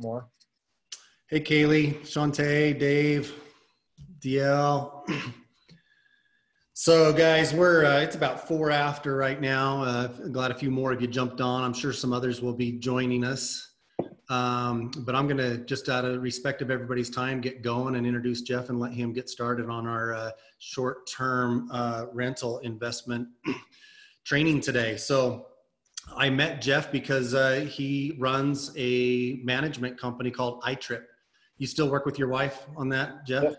more. Hey, Kaylee, Shantae, Dave, DL. So, guys, we're uh, it's about four after right now. Uh, glad a few more of you jumped on. I'm sure some others will be joining us. Um, but I'm going to just out of respect of everybody's time, get going and introduce Jeff and let him get started on our uh, short-term uh, rental investment training today. So I met Jeff because uh, he runs a management company called iTrip. You still work with your wife on that, Jeff? Yeah.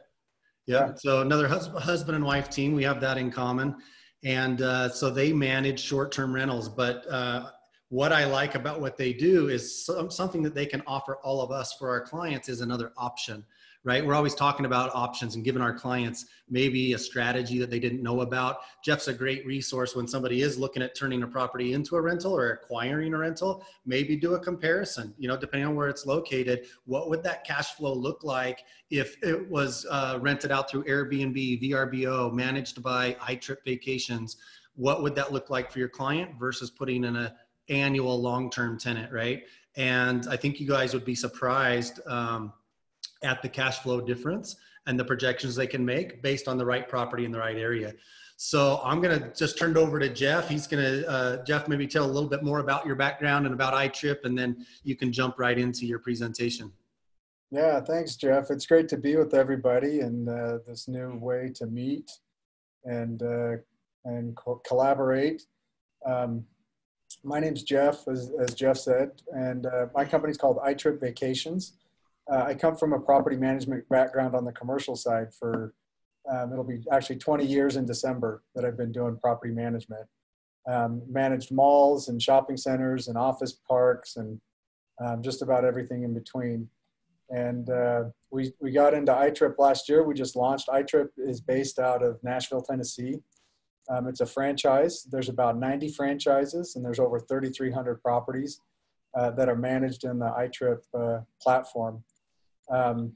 Yeah. Yeah. So another hus- husband and wife team. We have that in common, and uh, so they manage short-term rentals. But uh, what I like about what they do is some, something that they can offer all of us for our clients is another option, right? We're always talking about options and giving our clients maybe a strategy that they didn't know about. Jeff's a great resource when somebody is looking at turning a property into a rental or acquiring a rental. Maybe do a comparison, you know, depending on where it's located. What would that cash flow look like if it was uh, rented out through Airbnb, VRBO, managed by iTrip Vacations? What would that look like for your client versus putting in a annual long-term tenant, right? And I think you guys would be surprised um, at the cash flow difference and the projections they can make based on the right property in the right area. So I'm gonna just turn it over to Jeff. He's gonna, uh, Jeff, maybe tell a little bit more about your background and about iTrip, and then you can jump right into your presentation. Yeah, thanks, Jeff. It's great to be with everybody and uh, this new way to meet and uh, and co- collaborate. Um, my name's Jeff, as, as Jeff said, and uh, my company's called iTrip Vacations. Uh, I come from a property management background on the commercial side for um, it'll be actually 20 years in December that I've been doing property management. Um, managed malls and shopping centers and office parks and um, just about everything in between. And uh, we, we got into iTrip last year. We just launched. iTrip is based out of Nashville, Tennessee. Um, it's a franchise. There's about 90 franchises, and there's over 3,300 properties uh, that are managed in the iTrip uh, platform. Um,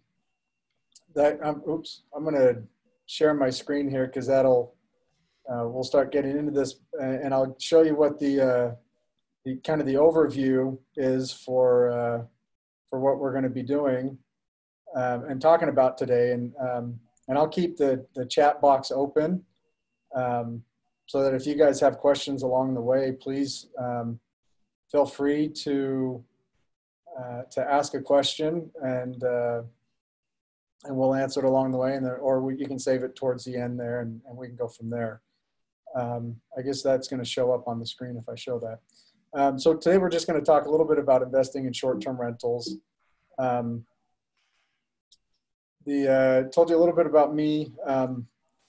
that um, oops, I'm going to share my screen here because that'll uh, we'll start getting into this, uh, and I'll show you what the uh, the kind of the overview is for uh, for what we're going to be doing um, and talking about today. And um, and I'll keep the the chat box open um, so that if you guys have questions along the way, please um, feel free to uh, to ask a question and uh, and we'll answer it along the way, and or we, you can save it towards the end there, and, and we can go from there. Um, I guess that's going to show up on the screen if I show that. Um, so today we're just going to talk a little bit about investing in short-term rentals. Um, the uh, told you a little bit about me. Um,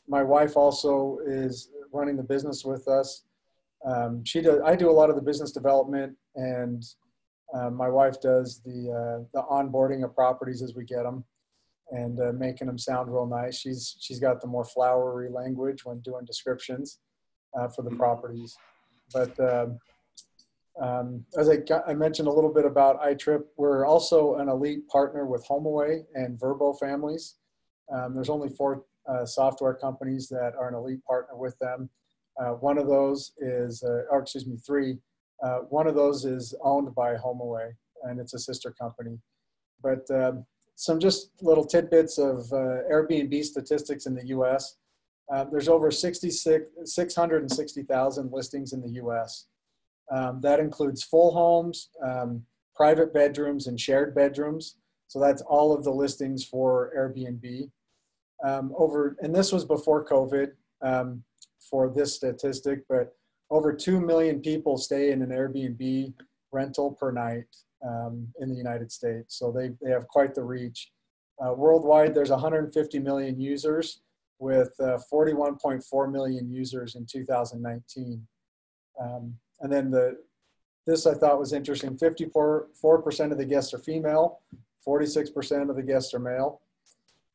my wife also is running the business with us. Um, she does. I do a lot of the business development, and uh, my wife does the uh, the onboarding of properties as we get them, and uh, making them sound real nice. She's she's got the more flowery language when doing descriptions uh, for the properties. But um, um, as I, got, I mentioned a little bit about iTrip, we're also an elite partner with HomeAway and Vrbo families. Um, there's only four uh, software companies that are an elite partner with them. Uh, one of those is, uh, or excuse me, three. Uh, one of those is owned by HomeAway, and it's a sister company. But um, some just little tidbits of uh, Airbnb statistics in the U.S. Uh, there's over 66, 660,000 listings in the U.S. Um, that includes full homes, um, private bedrooms, and shared bedrooms. So that's all of the listings for Airbnb. Um, over, and this was before COVID um, for this statistic, but over 2 million people stay in an Airbnb rental per night um, in the United States. So they, they have quite the reach. Uh, worldwide, there's 150 million users with uh, 41.4 million users in 2019. Um, and then the this I thought was interesting. 54% of the guests are female, 46% of the guests are male.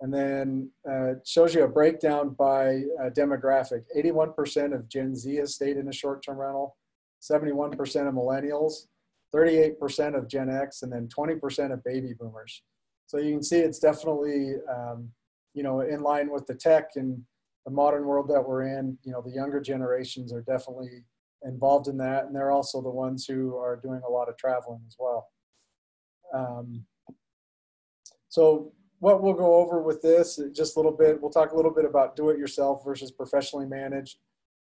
And then uh, shows you a breakdown by uh, demographic. 81% of Gen Z has stayed in a short-term rental, 71% of millennials, 38% of Gen X, and then 20% of baby boomers. So you can see it's definitely, um, you know, in line with the tech and the modern world that we're in. You know, the younger generations are definitely involved in that, and they're also the ones who are doing a lot of traveling as well. Um, so what we'll go over with this, just a little bit, we'll talk a little bit about do-it-yourself versus professionally managed.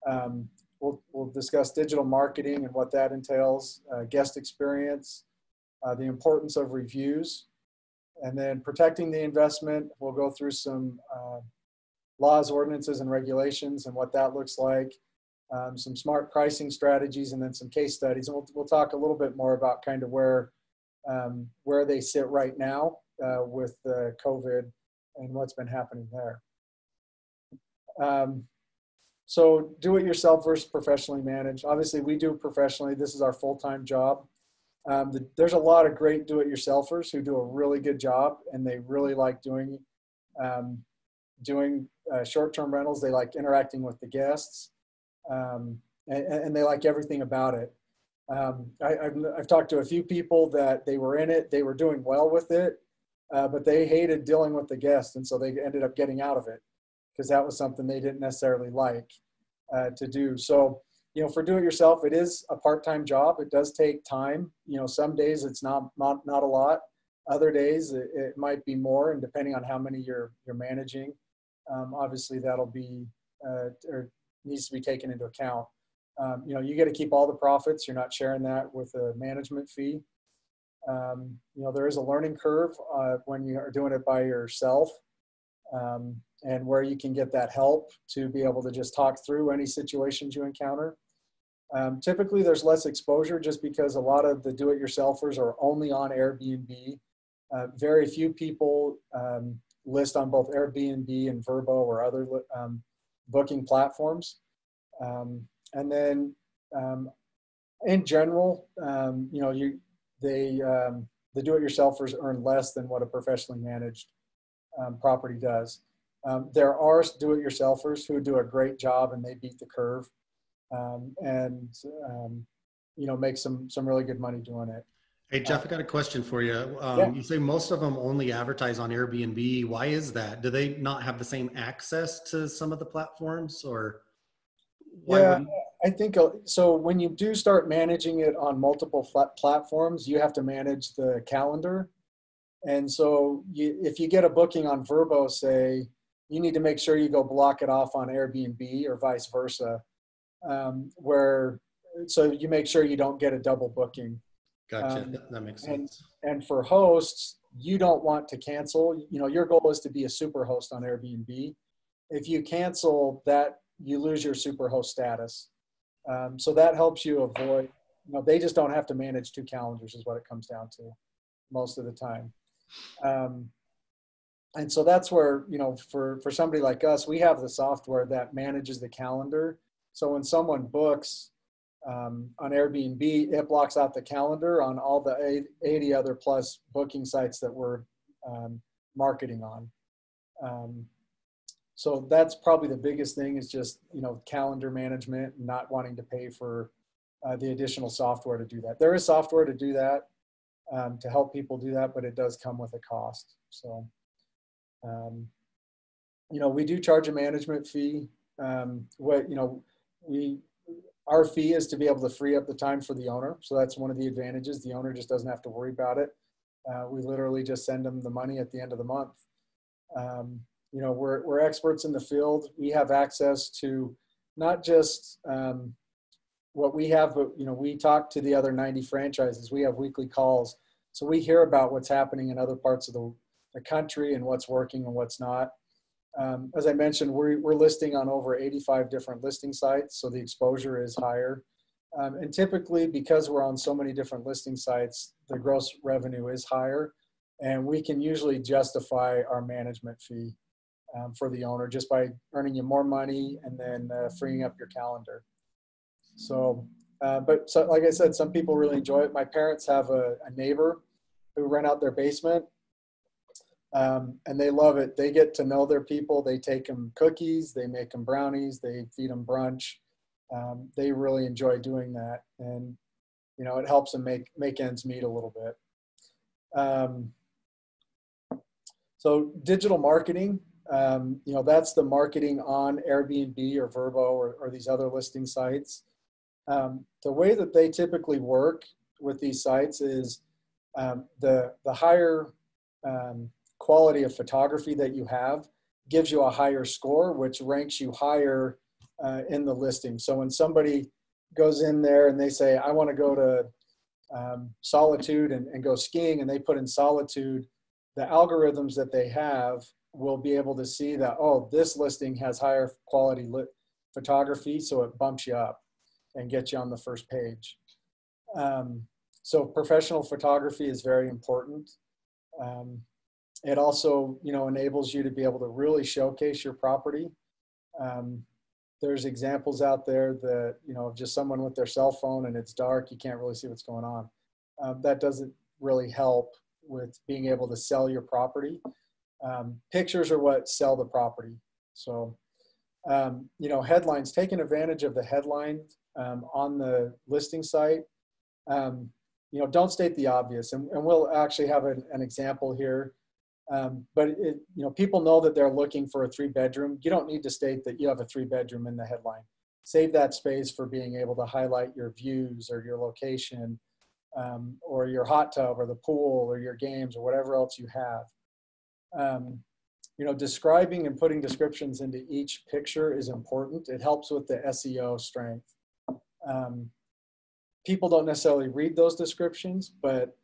Um, we'll, we'll discuss digital marketing and what that entails, uh, guest experience, uh, the importance of reviews, and then protecting the investment. We'll go through some uh, laws, ordinances, and regulations and what that looks like, um, some smart pricing strategies, and then some case studies. And we'll, we'll talk a little bit more about kind of where, um, where they sit right now uh, with uh, COVID and what's been happening there. Um, so do it yourself versus professionally managed. Obviously, we do professionally. This is our full-time job. Um, the, there's a lot of great do-it-yourselfers who do a really good job, and they really like doing um, doing uh, short-term rentals. They like interacting with the guests, um, and, and, they like everything about it. Um, I, have I've talked to a few people that they were in it, they were doing well with it, uh, but they hated dealing with the guests, and so they ended up getting out of it because that was something they didn't necessarily like uh, to do. So, you know, for do-it-yourself, it is a part-time job. It does take time. You know, some days it's not not not a lot. Other days it, it might be more, and depending on how many you're you're managing, um, obviously that'll be uh, or needs to be taken into account. Um, you know, you got to keep all the profits. You're not sharing that with a management fee. Um, you know, there is a learning curve uh, when you are doing it by yourself um, and where you can get that help to be able to just talk through any situations you encounter. Um, typically, there's less exposure just because a lot of the do-it-yourselfers are only on Airbnb. Uh, very few people um, list on both Airbnb and Vrbo or other um, booking platforms. Um, and then, um, in general, you know, you they um, the do-it-yourselfers earn less than what a professionally managed um, property does. Um, there are do-it-yourselfers who do a great job and they beat the curve, um, and um, you know make some some really good money doing it. Hey Jeff, I got a question for you. Um, yeah. You say most of them only advertise on Airbnb. Why is that? Do they not have the same access to some of the platforms, or? yeah, I think uh, so. When you do start managing it on multiple platforms, you have to manage the calendar. And so, you, if you get a booking on Vrbo, say, you need to make sure you go block it off on Airbnb or vice versa. Um, where so you make sure you don't get a double booking. Gotcha. Um, that makes sense. And, and for hosts, you don't want to cancel. You know, your goal is to be a super host on Airbnb. If you cancel that, you lose your super host status. Um, so that helps you avoid, you know, they just don't have to manage two calendars is what it comes down to most of the time. Um, and so that's where, you know, for, for somebody like us, we have the software that manages the calendar. So when someone books um, on Airbnb, it blocks out the calendar on all the 80 other plus booking sites that we're um, marketing on. So that's probably the biggest thing is just you know calendar management and not wanting to pay for uh, the additional software to do that. There is software to do that um, to help people do that but it does come with a cost. So um, you know we do charge a management fee. Um, what you know we our fee is to be able to free up the time for the owner. So that's one of the advantages. The owner just doesn't have to worry about it. Uh, we literally just send them the money at the end of the month. Um, you know, we're, we're experts in the field. We have access to not just um, what we have, but, you know, we talk to the other 90 franchises. We have weekly calls. So we hear about what's happening in other parts of the, the country and what's working and what's not. Um, as I mentioned, we're, we're listing on over 85 different listing sites, so the exposure is higher. Um, and typically, because we're on so many different listing sites, the gross revenue is higher, and we can usually justify our management fee um, for the owner just by earning you more money and then uh, freeing up your calendar. So, uh, but so, like I said, some people really enjoy it. My parents have a, a neighbor who rent out their basement um, and they love it. They get to know their people. They take them cookies, they make them brownies, they feed them brunch. Um, they really enjoy doing that, and you know it helps them make make ends meet a little bit. Um, so digital marketing um, you know, that's the marketing on Airbnb or Vrbo or, or these other listing sites. Um, the way that they typically work with these sites is um, the, the higher um, quality of photography that you have gives you a higher score, which ranks you higher uh, in the listing. So when somebody goes in there and they say, I want to go to um, Solitude and, and go skiing, and they put in Solitude, the algorithms that they have will be able to see that, oh, this listing has higher quality lit photography, so it bumps you up and gets you on the first page. Um, so professional photography is very important. Um, it also, you know, enables you to be able to really showcase your property. Um, there's examples out there that, you know, just someone with their cell phone and it's dark, you can't really see what's going on. Um, that doesn't really help with being able to sell your property. Um, pictures are what sell the property. So, um, you know, headlines, taking advantage of the headline um, on the listing site. Um, you know, don't state the obvious. And, and we'll actually have an, an example here. Um, but it, you know, people know that they're looking for a three bedroom. You don't need to state that you have a three bedroom in the headline. Save that space for being able to highlight your views or your location um, or your hot tub or the pool or your games or whatever else you have. Um, you know, describing and putting descriptions into each picture is important. It helps with the SEO strength. Um, people don't necessarily read those descriptions, but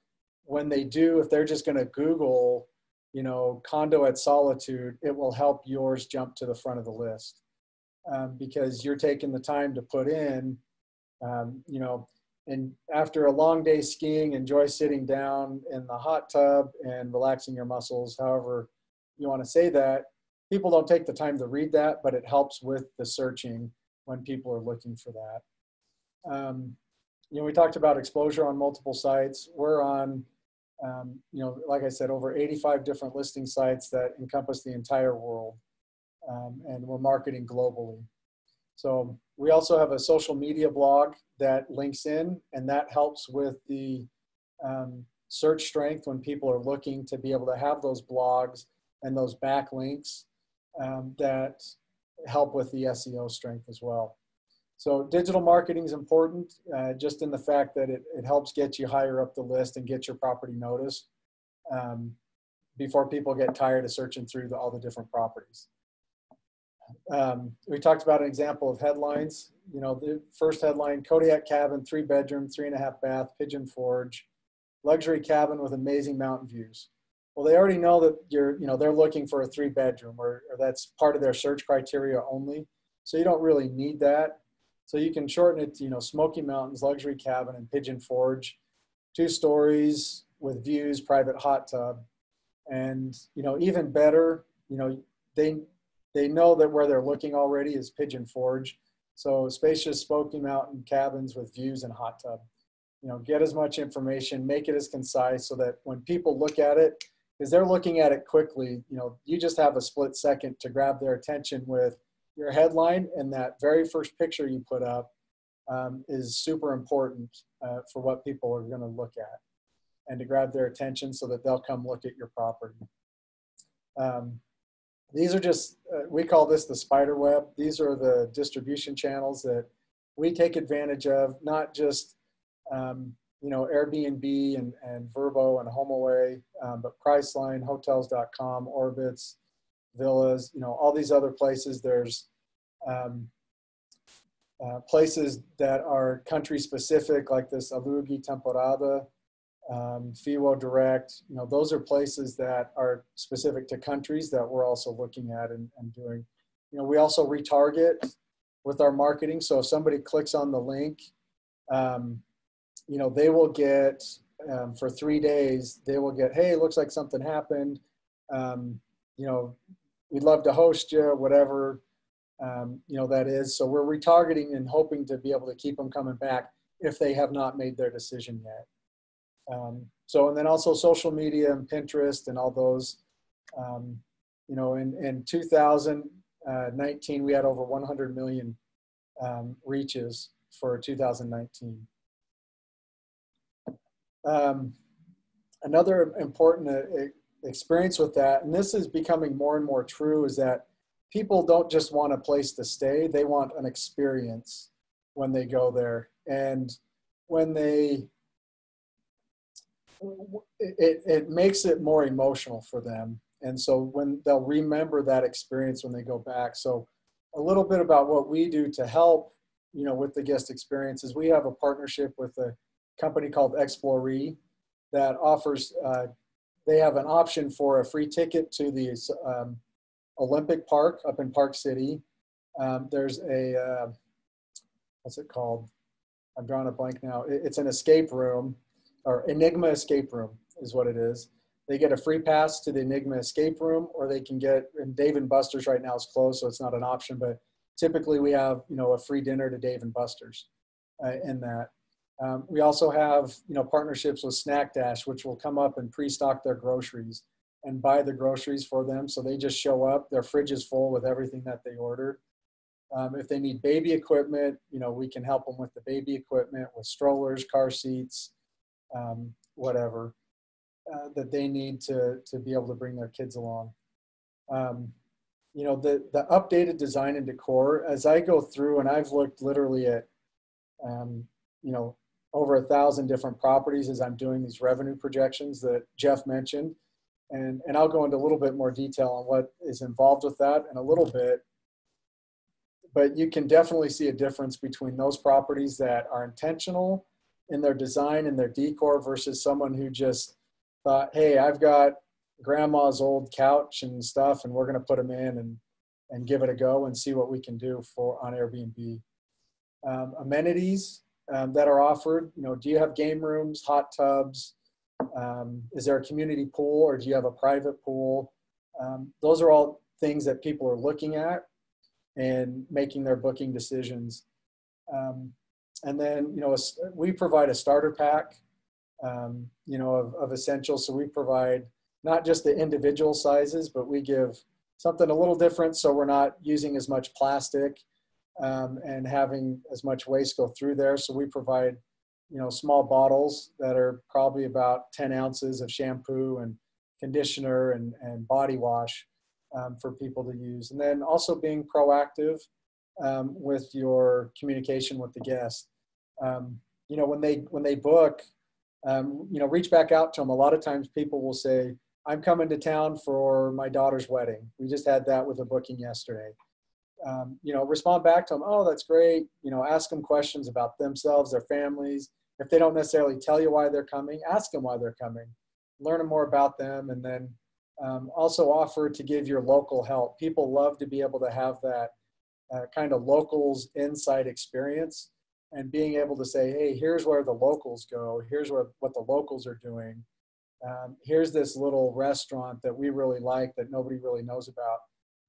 when they do, if they're just going to Google, you know, condo at Solitude, it will help yours jump to the front of the list um, because you're taking the time to put in, um, you know, and after a long day skiing, enjoy sitting down in the hot tub and relaxing your muscles, however you want to say that. People don't take the time to read that, but it helps with the searching when people are looking for that. Um, you know, we talked about exposure on multiple sites. We're on, um, you know, like I said, over 85 different listing sites that encompass the entire world, um, and we're marketing globally. So we also have a social media blog that links in, and that helps with the um, search strength when people are looking to be able to have those blogs and those backlinks um, that help with the SEO strength as well. So digital marketing is important uh, just in the fact that it, it helps get you higher up the list and get your property noticed um, before people get tired of searching through the, all the different properties. Um, we talked about an example of headlines. You know, the first headline, Kodiak cabin, three bedroom, three and a half bath, pigeon forge, luxury cabin with amazing mountain views. Well, they already know that you're, you know, they're looking for a three bedroom or, or that's part of their search criteria only. So you don't really need that. So you can shorten it to, you know, Smoky Mountains, luxury cabin and pigeon forge, two stories with views, private hot tub. And, you know, even better, you know, they, they know that where they're looking already is Pigeon Forge. So spacious Smoky Mountain cabins with views and hot tub. You know, get as much information, make it as concise so that when people look at it, because they're looking at it quickly, you know, you just have a split second to grab their attention with your headline and that very first picture you put up um, is super important uh, for what people are going to look at and to grab their attention so that they'll come look at your property. Um, these are just, uh, we call this the spider web. These are the distribution channels that we take advantage of, not just, um, you know, Airbnb and, and Vrbo and HomeAway, um, but Priceline, Hotels.com, Orbitz, Villas, you know, all these other places. There's um, uh, places that are country specific, like this Aluguel Temporada, um, FeWo-direkt, you know, those are places that are specific to countries that we're also looking at and, and doing. You know, we also retarget with our marketing. So if somebody clicks on the link, um, you know, they will get um, for three days, they will get, hey, looks like something happened. Um, you know, we'd love to host you, whatever, um, you know, that is. So we're retargeting and hoping to be able to keep them coming back if they have not made their decision yet. Um, so, and then also social media and Pinterest and all those. Um, you know, in, in 2019, we had over 100 million um, reaches for 2019. Um, another important uh, experience with that, and this is becoming more and more true, is that people don't just want a place to stay, they want an experience when they go there. And when they it, it makes it more emotional for them. And so when they'll remember that experience when they go back. So a little bit about what we do to help, you know, with the guest experiences. We have a partnership with a company called Exploree that offers, uh, they have an option for a free ticket to the um, Olympic Park up in Park City. Um, there's a, uh, what's it called? I'm drawing a blank now. It's an escape room or Enigma escape room is what it is. They get a free pass to the Enigma escape room, or they can get, and Dave and Buster's right now is closed, so it's not an option, but typically we have, you know, a free dinner to Dave and Buster's uh, in that. Um, we also have, you know, partnerships with Snack Dash, which will come up and pre-stock their groceries and buy the groceries for them. So they just show up, their fridge is full with everything that they ordered. Um, if they need baby equipment, you know, we can help them with the baby equipment, with strollers, car seats, um, whatever uh, that they need to to be able to bring their kids along. Um, you know, the the updated design and decor. As I go through, and I've looked literally at, um, you know, over a thousand different properties as I'm doing these revenue projections that Jeff mentioned, and and I'll go into a little bit more detail on what is involved with that in a little bit but you can definitely see a difference between those properties that are intentional in their design and their decor versus someone who just thought, hey, I've got grandma's old couch and stuff, and we're going to put them in and and give it a go and see what we can do for on Airbnb. Um, amenities um, that are offered, you know, do you have game rooms, hot tubs? Um, is there a community pool or do you have a private pool? Um, those are all things that people are looking at and making their booking decisions. Um, and then, you know, we provide a starter pack, um, you know, of, of essentials. So we provide not just the individual sizes, but we give something a little different so we're not using as much plastic um, and having as much waste go through there. So we provide, you know, small bottles that are probably about 10 ounces of shampoo and conditioner and, and body wash um, for people to use. And then also being proactive um, with your communication with the guest. Um, you know, when they when they book, um, you know, reach back out to them. A lot of times people will say, "I'm coming to town for my daughter's wedding." We just had that with a booking yesterday. Um, you know, respond back to them. Oh, that's great. You know, ask them questions about themselves, their families. If they don't necessarily tell you why they're coming, ask them why they're coming. Learn more about them, and then um, also offer to give your local help. People love to be able to have that uh, kind of locals inside experience and being able to say, hey, here's where the locals go. Here's where, what the locals are doing. Um, here's this little restaurant that we really like that nobody really knows about.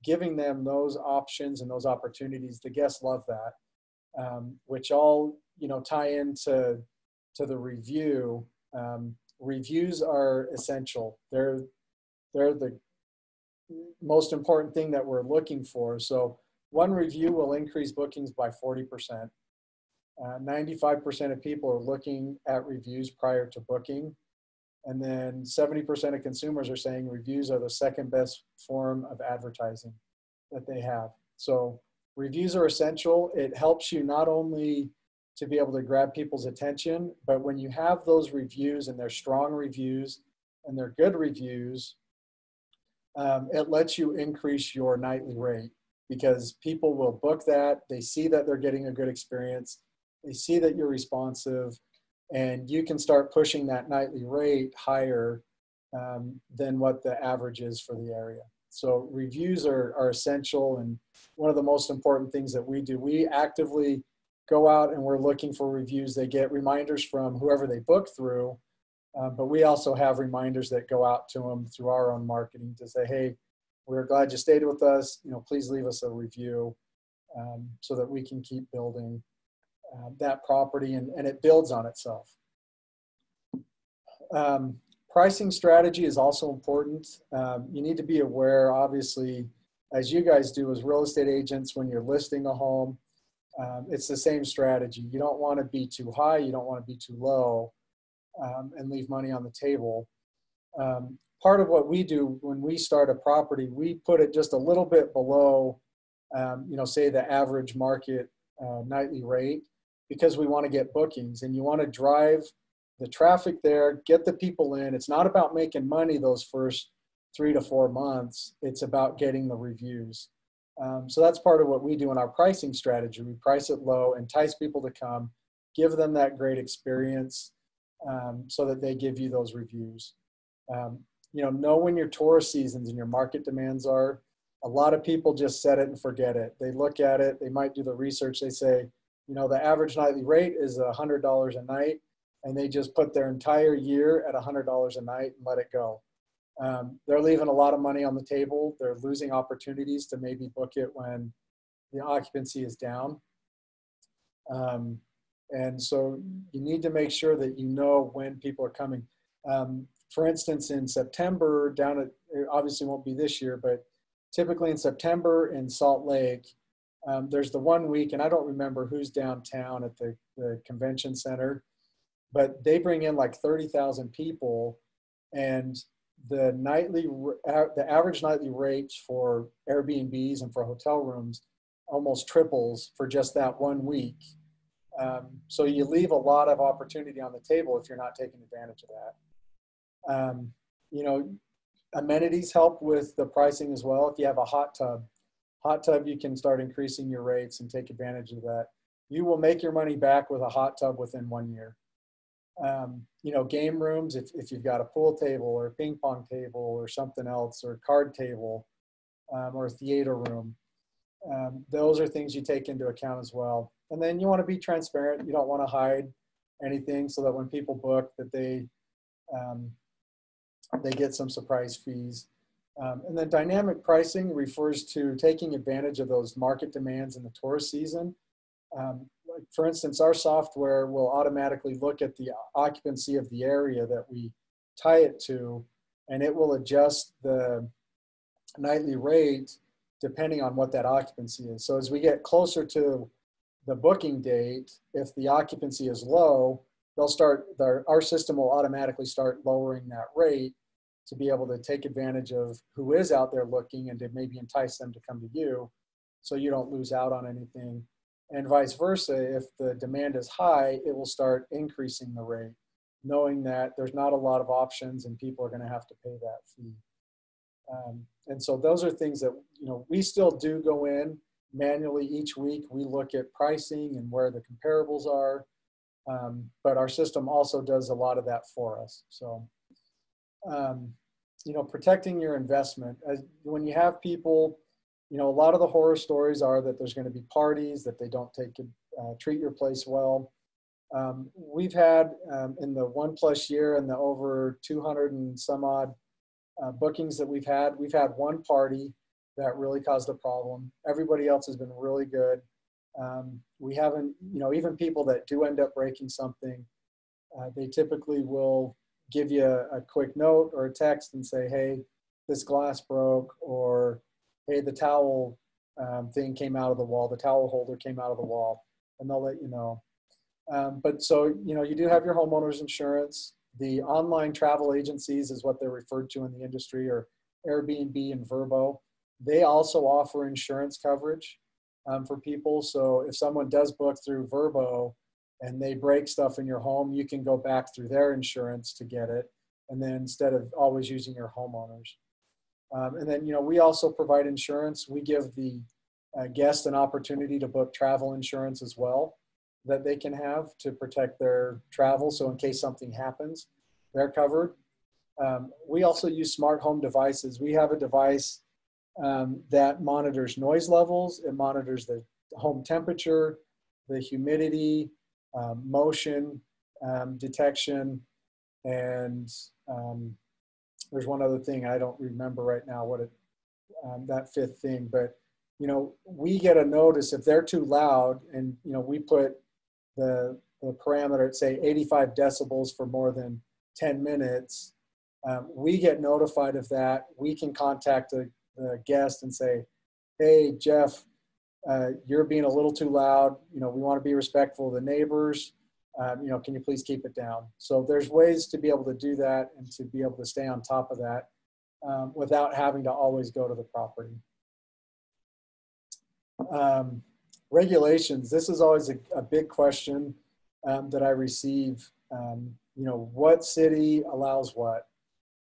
Giving them those options and those opportunities, the guests love that, um, which all you know tie into to the review. Um, reviews are essential. They're they're the most important thing that we're looking for. So one review will increase bookings by 40%. 95% uh, of people are looking at reviews prior to booking. And then 70% of consumers are saying reviews are the second best form of advertising that they have. So reviews are essential. It helps you not only to be able to grab people's attention, but when you have those reviews and they're strong reviews and they're good reviews, um, it lets you increase your nightly rate because people will book that. They see that they're getting a good experience. They see that you're responsive, and you can start pushing that nightly rate higher um, than what the average is for the area. So reviews are, are essential and one of the most important things that we do. We actively go out and we're looking for reviews. They get reminders from whoever they book through um, but we also have reminders that go out to them through our own marketing to say, hey, we're glad you stayed with us. You know, please leave us a review um, so that we can keep building uh, that property and, and it builds on itself. Um, pricing strategy is also important. Um, you need to be aware, obviously, as you guys do as real estate agents when you're listing a home, um, it's the same strategy. You don't want to be too high, you don't want to be too low um, and leave money on the table. Um, part of what we do when we start a property, we put it just a little bit below, you know, say the average market uh, nightly rate because we want to get bookings and you want to drive the traffic there, get the people in. It's not about making money those first three to four months, it's about getting the reviews. Um, so that's part of what we do in our pricing strategy. We price it low, entice people to come, give them that great experience um, so that they give you those reviews. Um, you know, know when your tourist seasons and your market demands are. A lot of people just set it and forget it. They look at it, they might do the research, they say, you know, the average nightly rate is a $100 a night, and they just put their entire year at a $100 a night and let it go. Um, they're leaving a lot of money on the table. They're losing opportunities to maybe book it when the occupancy is down. Um, and so you need to make sure that you know when people are coming. Um, for instance, in September, down at, it obviously won't be this year, but typically in September in Salt Lake, um, there's the one week, and I don't remember who's downtown at the, the convention center, but they bring in like 30,000 people, and the nightly, the average nightly rates for Airbnbs and for hotel rooms almost triples for just that one week. Um, so you leave a lot of opportunity on the table if you're not taking advantage of that. Um, you know, amenities help with the pricing as well. If you have a hot tub, hot tub, you can start increasing your rates and take advantage of that. You will make your money back with a hot tub within one year. Um, you know, game rooms, if, if you've got a pool table or a ping pong table or something else or a card table um, or a theater room, um, those are things you take into account as well. And then you want to be transparent. You don't want to hide anything so that when people book that they um, they get some surprise fees. Um, and then dynamic pricing refers to taking advantage of those market demands in the tourist season. Um, like for instance, our software will automatically look at the occupancy of the area that we tie it to, and it will adjust the nightly rate depending on what that occupancy is. So as we get closer to the booking date, if the occupancy is low, they'll start, our system will automatically start lowering that rate to be able to take advantage of who is out there looking and to maybe entice them to come to you so you don't lose out on anything. And vice versa, if the demand is high, it will start increasing the rate, knowing that there's not a lot of options and people are going to have to pay that fee. Um, and so those are things that, you know, we still do go in manually each week. We look at pricing and where the comparables are. Um, but our system also does a lot of that for us. So um, you know, protecting your investment. As, when you have people, you know, a lot of the horror stories are that there's going to be parties, that they don't take uh, treat your place well. Um, we've had um, in the one plus year and the over 200 and some odd uh, bookings that we've had, we've had one party that really caused a problem. Everybody else has been really good. Um, we haven't, you know, even people that do end up breaking something, uh, they typically will give you a, a quick note or a text and say, hey, this glass broke, or hey, the towel um, thing came out of the wall, the towel holder came out of the wall, and they'll let you know. Um, but so, you know, you do have your homeowner's insurance. The online travel agencies is what they're referred to in the industry, or Airbnb and Vrbo. They also offer insurance coverage um, for people. So if someone does book through Vrbo, and they break stuff in your home, you can go back through their insurance to get it. And then instead of always using your homeowners. Um, and then, you know, we also provide insurance. We give the uh, guest an opportunity to book travel insurance as well that they can have to protect their travel. So in case something happens, they're covered. Um, we also use smart home devices. We have a device um, that monitors noise levels. It monitors the home temperature, the humidity, um, motion um, detection, and um, there's one other thing I don't remember right now what it um, that fifth thing, but you know we get a notice if they're too loud, and you know we put the the parameter at say 85 decibels for more than 10 minutes. Um, we get notified of that. We can contact the, the guest and say, "Hey, Jeff, uh, you're being a little too loud. You know, we want to be respectful of the neighbors. Um, you know, can you please keep it down? So there's ways to be able to do that and to be able to stay on top of that um, without having to always go to the property. Um, regulations. This is always a, a big question um, that I receive. Um, you know, what city allows what?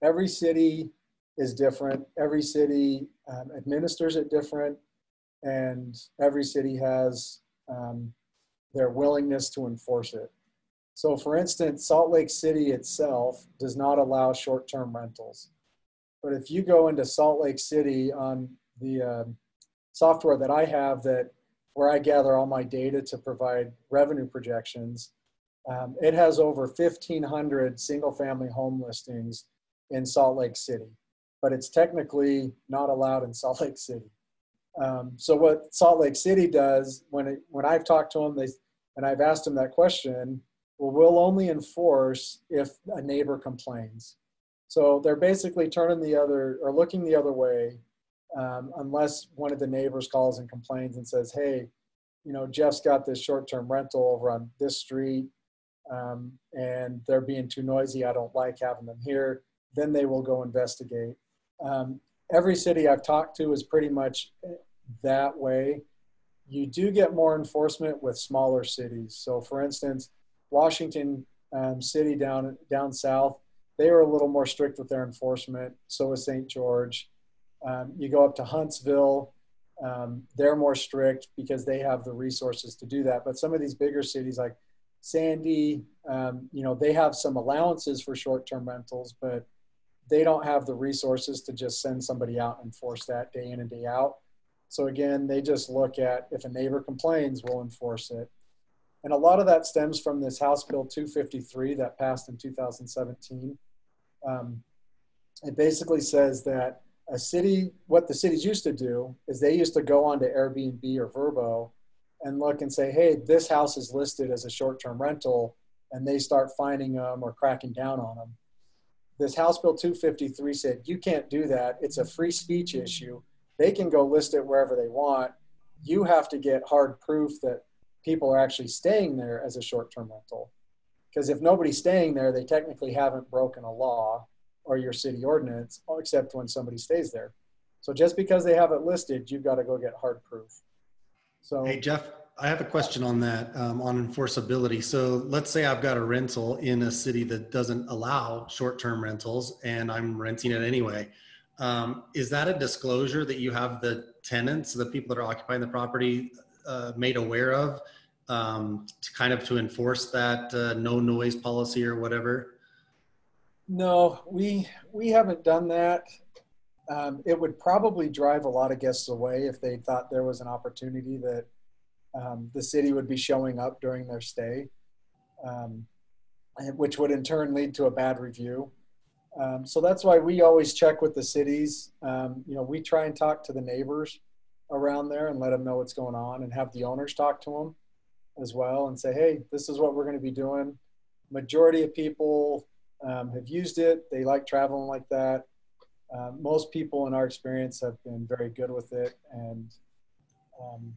Every city is different. Every city um, administers it different, and every city has um, their willingness to enforce it. So, for instance, Salt Lake City itself does not allow short term rentals. But if you go into Salt Lake City on the uh, software that I have that where I gather all my data to provide revenue projections, um, it has over 1,500 single family home listings in Salt Lake City, but it's technically not allowed in Salt Lake City. Um, so what Salt Lake City does when it, when I've talked to them, they and I've asked them that question. Well, we'll only enforce if a neighbor complains. So they're basically turning the other or looking the other way um, unless one of the neighbors calls and complains and says, hey, you know, Jeff's got this short-term rental over on this street um, and they're being too noisy. I don't like having them here. Then they will go investigate. Um, every city I've talked to is pretty much that way. You do get more enforcement with smaller cities. So, for instance, Washington um, City down down south, they are a little more strict with their enforcement. So is St. George. Um, you go up to Huntsville, um, they're more strict because they have the resources to do that. But some of these bigger cities like Sandy, um, you know, they have some allowances for short-term rentals, but they don't have the resources to just send somebody out and enforce that day in and day out. So again, they just look at if a neighbor complains, we'll enforce it. And a lot of that stems from this House Bill 253 that passed in 2017. Um, it basically says that a city, what the cities used to do is they used to go onto Airbnb or Vrbo and look and say, hey, this house is listed as a short term rental, and they start finding them or cracking down on them. This House Bill 253 said, you can't do that. It's a free speech issue. They can go list it wherever they want. You have to get hard proof that people are actually staying there as a short term rental. Because if nobody's staying there, they technically haven't broken a law or your city ordinance, except when somebody stays there. So just because they have it listed, you've got to go get hard proof. So, hey Jeff, I have a question on that um, on enforceability. So let's say I've got a rental in a city that doesn't allow short-term rentals, and I'm renting it anyway. Um, is that a disclosure that you have the tenants, the people that are occupying the property, uh, made aware of, um, to kind of to enforce that uh, no noise policy or whatever? No, we we haven't done that. Um, it would probably drive a lot of guests away if they thought there was an opportunity that um, the city would be showing up during their stay, um, which would in turn lead to a bad review. Um, so that's why we always check with the cities. Um, you know, we try and talk to the neighbors around there and let them know what's going on, and have the owners talk to them as well and say, "Hey, this is what we're going to be doing." Majority of people um, have used it. They like traveling like that. Uh, most people in our experience have been very good with it and um,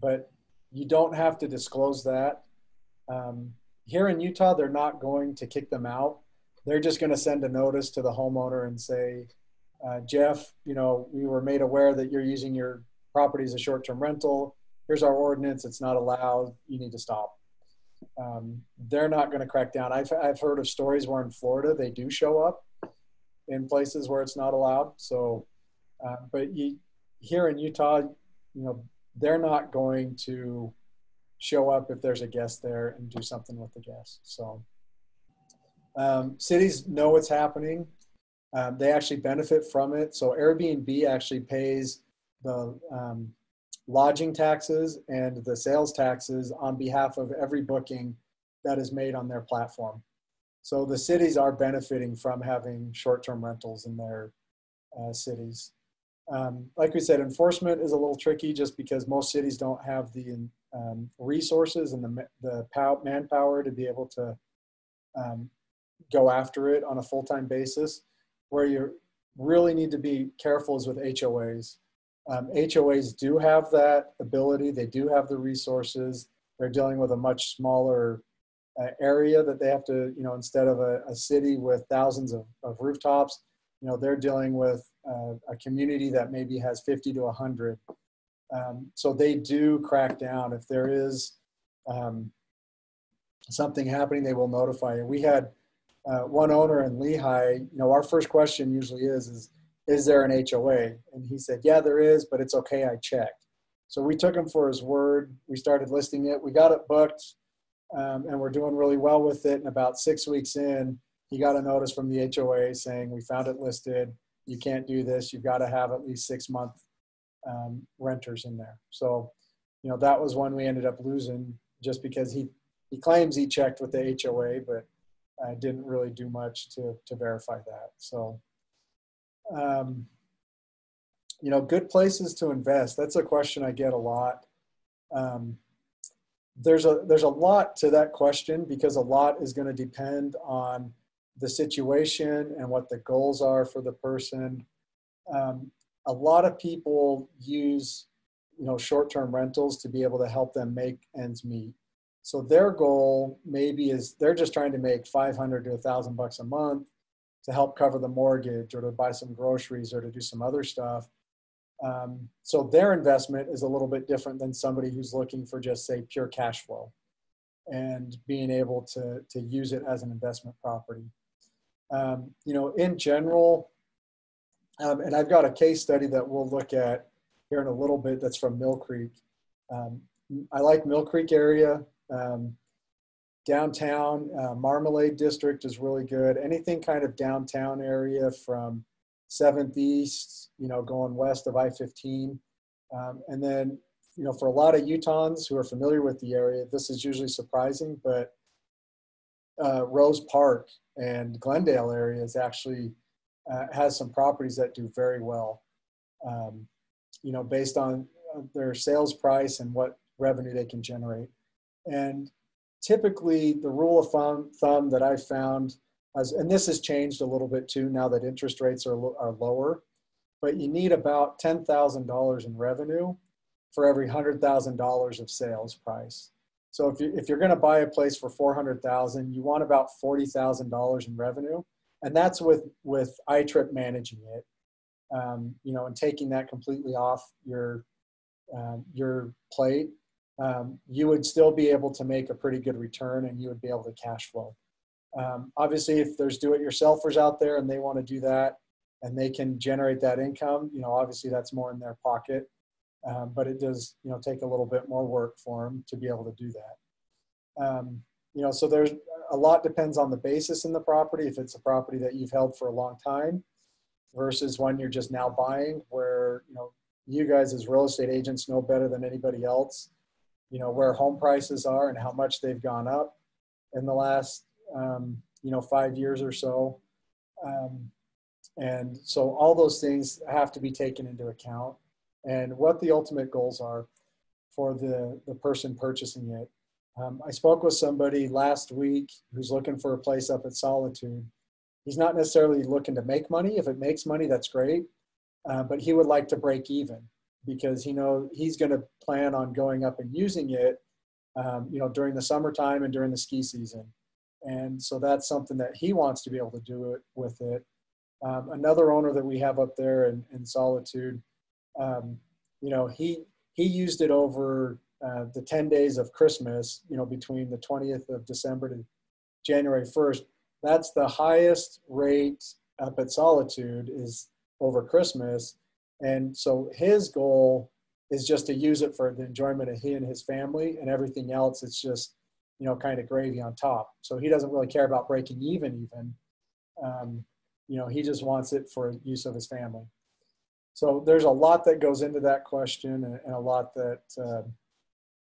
but you don't have to disclose that. Um, here in utah they're not going to kick them out. They're just going to send a notice to the homeowner and say uh, jeff you know we were made aware that you're using your property as a short-term rental. Here's our ordinance. It's not allowed. You need to stop. Um, they're not going to crack down. I've, I've heard of stories where in Florida they do show up in places where it's not allowed. So, uh, but you, here in Utah, you know, they're not going to show up if there's a guest there and do something with the guest. So, um, cities know what's happening. Um, they actually benefit from it. So Airbnb actually pays the um, lodging taxes and the sales taxes on behalf of every booking that is made on their platform. So the cities are benefiting from having short-term rentals in their uh, cities. Um, like we said, enforcement is a little tricky just because most cities don't have the um, resources and the, the pow- manpower to be able to um, go after it on a full-time basis. Where you really need to be careful is with HOAs. Um, HOAs do have that ability. They do have the resources. They're dealing with a much smaller uh, area that they have to, you know, instead of a, a city with thousands of, of, rooftops, you know, they're dealing with uh, a community that maybe has 50 to 100. Um, so they do crack down. If there is um, something happening, they will notify you. We had uh, one owner in Lehi, you know, our first question usually is, is, is there an HOA? And he said, yeah, there is, but it's okay. I checked. So we took him for his word. We started listing it. We got it booked, um, and we're doing really well with it. And about six weeks in, he got a notice from the HOA saying, we found it listed. You can't do this. You've got to have at least six month um, renters in there. So, you know, that was one we ended up losing just because he, he claims he checked with the HOA, but I didn't really do much to, to verify that. So, um, you know, good places to invest. That's a question I get a lot. Um, there's a there's a lot to that question because a lot is going to depend on the situation and what the goals are for the person. Um, a lot of people use you know short-term rentals to be able to help them make ends meet so their goal maybe is they're just trying to make 500 to 1000 bucks a month to help cover the mortgage or to buy some groceries or to do some other stuff. Um, so their investment is a little bit different than somebody who's looking for just say pure cash flow and being able to, to use it as an investment property. Um, you know, in general, um, and I've got a case study that we'll look at here in a little bit that's from Mill Creek. Um, I like Mill Creek area. Um, downtown uh, Marmalade District is really good. Anything kind of downtown area from 7th East, you know, going west of I-15. Um, and then, you know, for a lot of Utahns who are familiar with the area, this is usually surprising, but uh, Rose Park and Glendale area is actually uh, has some properties that do very well. Um, you know, based on uh, their sales price and what revenue they can generate. And typically, the rule of thumb, thumb that I found, as, and this has changed a little bit too now that interest rates are, are lower, but you need about $10,000 in revenue for every $100,000 of sales price. So if, you, if you're going to buy a place for 400,000, you want about $40,000 in revenue. And that's with, with iTrip managing it, um, you know, and taking that completely off your, um, your plate um, you would still be able to make a pretty good return and you would be able to cash flow. Um, obviously, if there's do-it-yourselfers out there and they want to do that and they can generate that income, you know, obviously that's more in their pocket. Um, but it does, you know, take a little bit more work for them to be able to do that. Um, you know, so there's a lot depends on the basis in the property. If it's a property that you've held for a long time versus one you're just now buying, where you know you guys as real estate agents know better than anybody else you know where home prices are and how much they've gone up in the last um, you know five years or so um, and so all those things have to be taken into account and what the ultimate goals are for the the person purchasing it um, i spoke with somebody last week who's looking for a place up at solitude he's not necessarily looking to make money if it makes money that's great uh, but he would like to break even because he know he's going to plan on going up and using it, um, you know, during the summertime and during the ski season. And so that's something that he wants to be able to do it with it. Um, another owner that we have up there in, in Solitude, um, you know, he he used it over uh, the 10 days of Christmas, you know, between the 20th of December to January 1st. That's the highest rate up at Solitude is over Christmas and so his goal is just to use it for the enjoyment of he and his family, and everything else it's just you know kind of gravy on top. So he doesn't really care about breaking even. Even um, you know he just wants it for use of his family. So there's a lot that goes into that question, and, a lot that uh,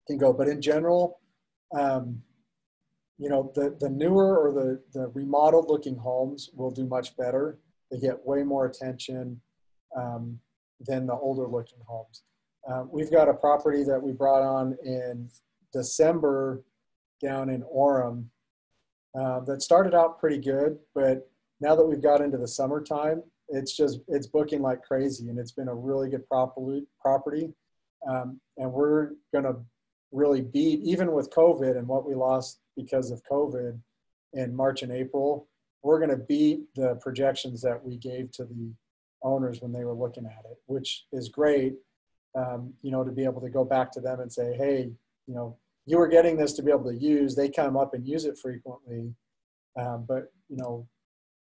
can go. But in general, um, you know the the newer or the the remodeled looking homes will do much better. They get way more attention. Um, than the older looking homes. Uh, we've got a property that we brought on in December down in Orem uh, that started out pretty good, but now that we've got into the summertime, it's just it's booking like crazy, and it's been a really good property. Property, um, and we're gonna really beat even with COVID and what we lost because of COVID in March and April. We're gonna beat the projections that we gave to the owners when they were looking at it, which is great. Um, you know, to be able to go back to them and say, hey, you know, you were getting this to be able to use. They come up and use it frequently. Um, but you know,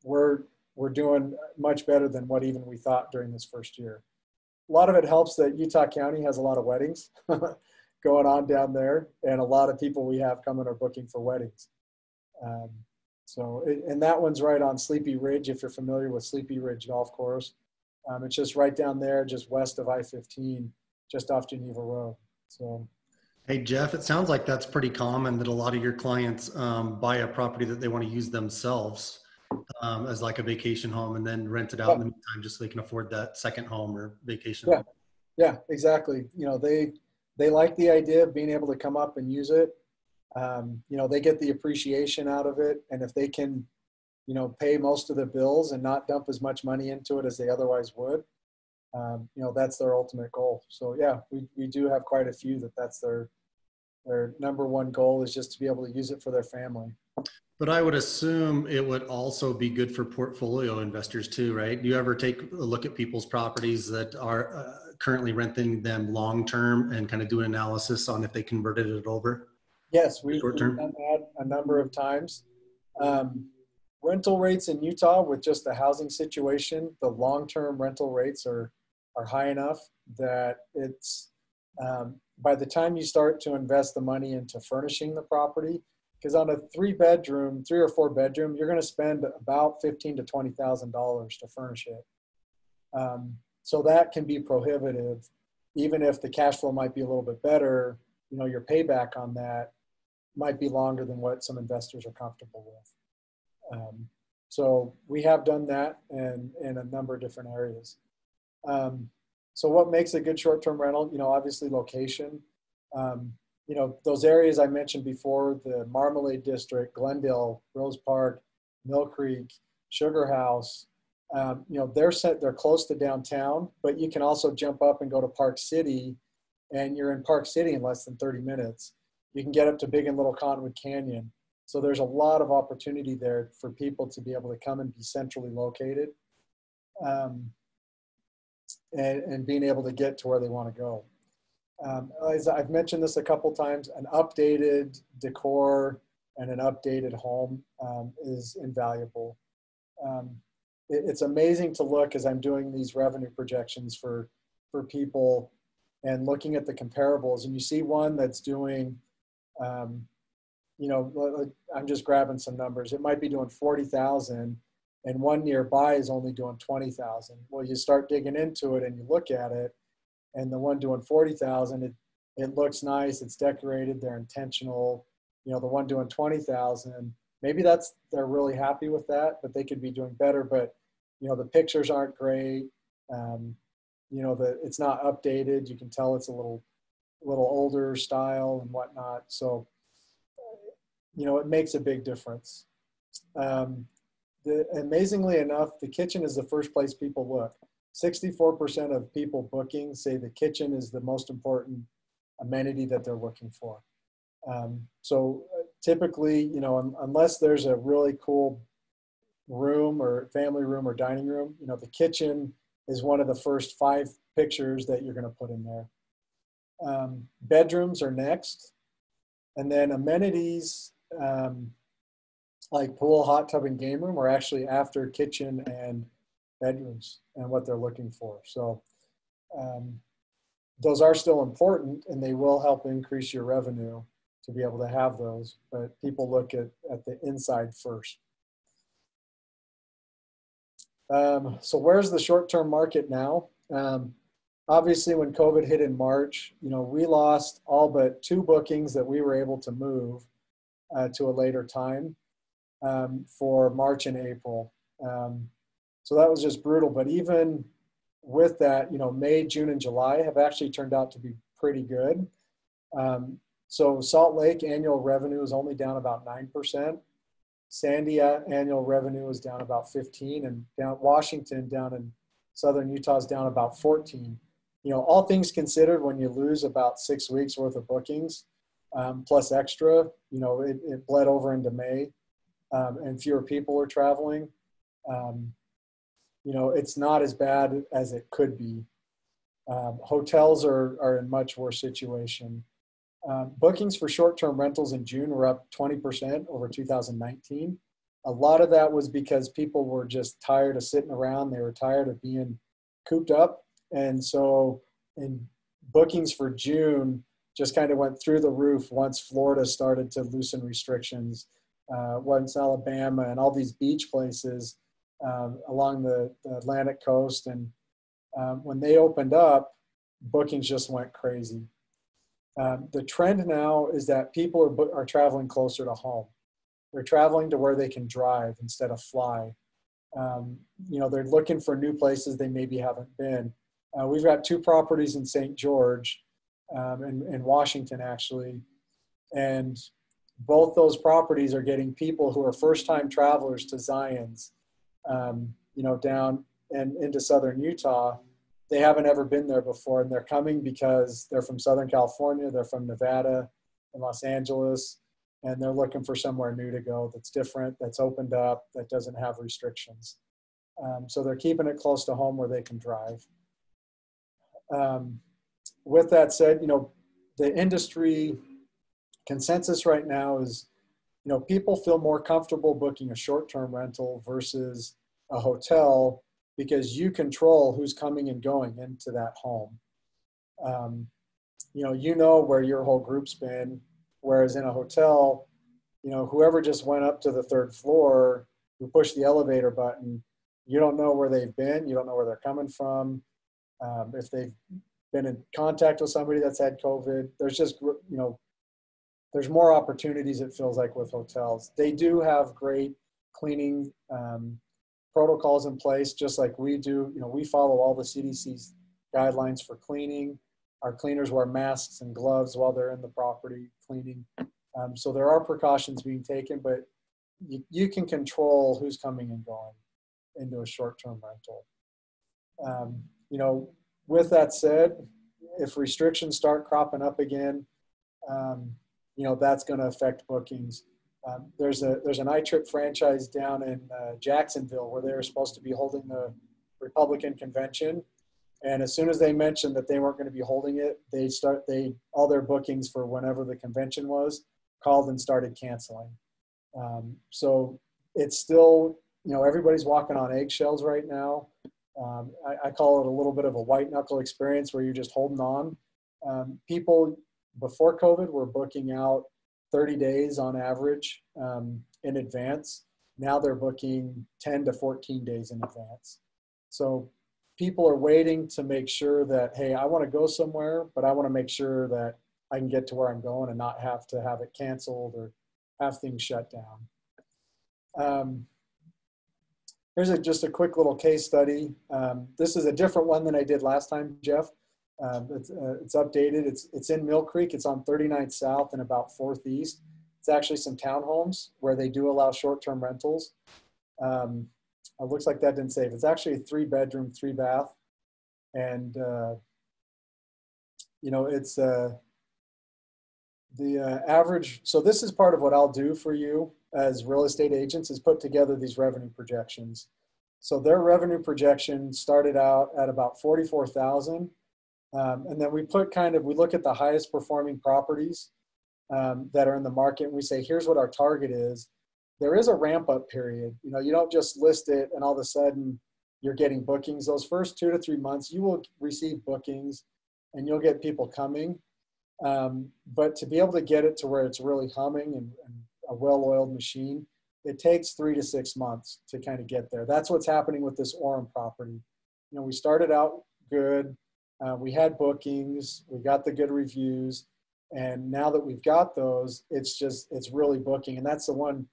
we're we're doing much better than what even we thought during this first year. A lot of it helps that Utah County has a lot of weddings going on down there, and a lot of people we have coming are booking for weddings. Um, so, and that one's right on Sleepy Ridge. If you're familiar with Sleepy Ridge Golf Course, um, it's just right down there, just west of I-15, just off Geneva Road. So. Hey Jeff, it sounds like that's pretty common that a lot of your clients um, buy a property that they want to use themselves um, as like a vacation home and then rent it out yeah. in the meantime just so they can afford that second home or vacation. Yeah, home. yeah, exactly. You know, they they like the idea of being able to come up and use it. Um, you know, they get the appreciation out of it, and if they can, you know, pay most of the bills and not dump as much money into it as they otherwise would, um, you know, that's their ultimate goal. So yeah, we we do have quite a few that that's their their number one goal is just to be able to use it for their family. But I would assume it would also be good for portfolio investors too, right? Do you ever take a look at people's properties that are uh, currently renting them long term and kind of do an analysis on if they converted it over? Yes, we've, we've done that a number of times. Um, rental rates in Utah, with just the housing situation, the long term rental rates are are high enough that it's um, by the time you start to invest the money into furnishing the property, because on a three bedroom, three or four bedroom, you're going to spend about fifteen to twenty thousand dollars to furnish it. Um, so that can be prohibitive, even if the cash flow might be a little bit better. You know, your payback on that might be longer than what some investors are comfortable with. Um, so we have done that in, in a number of different areas. Um, so what makes a good short-term rental? You know, obviously location. Um, you know, those areas I mentioned before, the Marmalade District, Glendale, Rose Park, Mill Creek, Sugar House, um, you know, they're set, they're close to downtown, but you can also jump up and go to Park City and you're in Park City in less than 30 minutes. You can get up to Big and Little Cottonwood Canyon. So there's a lot of opportunity there for people to be able to come and be centrally located um, and, and being able to get to where they want to go. Um, as I've mentioned this a couple times, an updated decor and an updated home um, is invaluable. Um, it, it's amazing to look as I'm doing these revenue projections for, for people and looking at the comparables and you see one that's doing, um, you know, I'm just grabbing some numbers. It might be doing 40,000 and one nearby is only doing 20,000. Well, you start digging into it and you look at it and the one doing 40,000, it, it looks nice, it's decorated, they're intentional. You know, the one doing 20,000, maybe that's, they're really happy with that, but they could be doing better. But, you know, the pictures aren't great. Um, you know, the, it's not updated. You can tell it's a little, little older style and whatnot. So, you know, it makes a big difference. Um, the, amazingly enough, the kitchen is the first place people look. 64% of people booking say the kitchen is the most important amenity that they're looking for. Um, so uh, typically, you know, un- unless there's a really cool room or family room or dining room, you know, the kitchen is one of the first five pictures that you're going to put in there. Um, bedrooms are next. And then amenities um, like pool, hot tub, and game room are actually after kitchen and bedrooms and what they're looking for. So um, those are still important and they will help increase your revenue to be able to have those, but people look at, at the inside first. Um, so where's the short-term market now? Um, obviously when COVID hit in March, you know, we lost all but two bookings that we were able to move uh, to a later time um, for March and April. Um, so that was just brutal. But even with that, you know, May, June, and July have actually turned out to be pretty good. Um, so Salt Lake annual revenue is only down about 9%. Sandia annual revenue is down about 15 and down Washington down in southern Utah is down about 14. You know, all things considered, when you lose about six weeks worth of bookings um, plus extra, you know, it, it bled over into May um, and fewer people are traveling. Um, you know, it's not as bad as it could be. Um, hotels are, are in much worse situation. Um, bookings for short-term rentals in June were up 20% over 2019. a lot of that was because people were just tired of sitting around. They were tired of being cooped up. And so in bookings for June just kind of went through the roof once Florida started to loosen restrictions. Uh, once Alabama and all these beach places um, along the, the, Atlantic coast. And um, when they opened up, bookings just went crazy. Um, the trend now is that people are, are traveling closer to home. They're traveling to where they can drive instead of fly. Um, you know, they're looking for new places they maybe haven't been. Uh, we've got two properties in St. George, um, in, in Washington actually, and both those properties are getting people who are first-time travelers to Zion's, um, you know, down and into southern Utah. They haven't ever been there before, and they're coming because they're from Southern California, they're from Nevada and Los Angeles, and they're looking for somewhere new to go that's different, that's opened up, that doesn't have restrictions. Um, so they're keeping it close to home where they can drive. Um, with that said, you know, the industry consensus right now is, you know, people feel more comfortable booking a short-term rental versus a hotel because you control who's coming and going into that home. Um, you know, you know where your whole group's been, Whereas in a hotel, you know, whoever just went up to the third floor, who pushed the elevator button, you don't know where they've been, you don't know where they're coming from, um, if they've been in contact with somebody that's had COVID. There's just, you know, there's more opportunities, it feels like, with hotels. They do have great cleaning um, protocols in place, just like we do. You know, we follow all the CDC's guidelines for cleaning. Our cleaners wear masks and gloves while they're in the property cleaning. Um, so there are precautions being taken, but you, you can control who's coming and going into a short-term rental. Um, you know, with that said, if restrictions start cropping up again, um, you know that's going to affect bookings. Um, there's a there's an iTrip franchise down in uh, Jacksonville where they're supposed to be holding the Republican convention, and as soon as they mentioned that they weren't going to be holding it, they start they all their bookings for whenever the convention was called and started canceling. Um, so it's still you know everybody's walking on eggshells right now. Um, I, I, call it a little bit of a white knuckle experience where you're just holding on. Um, people before COVID we were booking out 30 days on average um, in advance. Now they're booking 10 to 14 days in advance. So people are waiting to make sure that, hey, I want to go somewhere, but I want to make sure that I can get to where I'm going and not have to have it canceled or have things shut down. Um, here's a, just a quick little case study. Um, this is a different one than I did last time, Jeff. Um, it's, uh, it's updated. It's, it's in Mill Creek. It's on 39th South and about 4th East. It's actually some townhomes where they do allow short-term rentals. Um, it looks like that didn't save. It's actually a three bedroom, three bath. And, uh, you know, it's uh, the uh, average. So this is part of what I'll do for you as real estate agents is put together these revenue projections. So their revenue projection started out at about 44,000. Um, and then we put kind of, we look at the highest performing properties um, that are in the market and we say, here's what our target is there is a ramp up period. You know, you don't just list it and all of a sudden you're getting bookings. Those first two to three months, you will receive bookings and you'll get people coming. Um, but to be able to get it to where it's really humming and, and a well oiled machine, it takes three to six months to kind of get there. That's what's happening with this Orem property. You know, we started out good. Uh, we had bookings, we got the good reviews, and now that we've got those, it's just it's really booking, and that's the one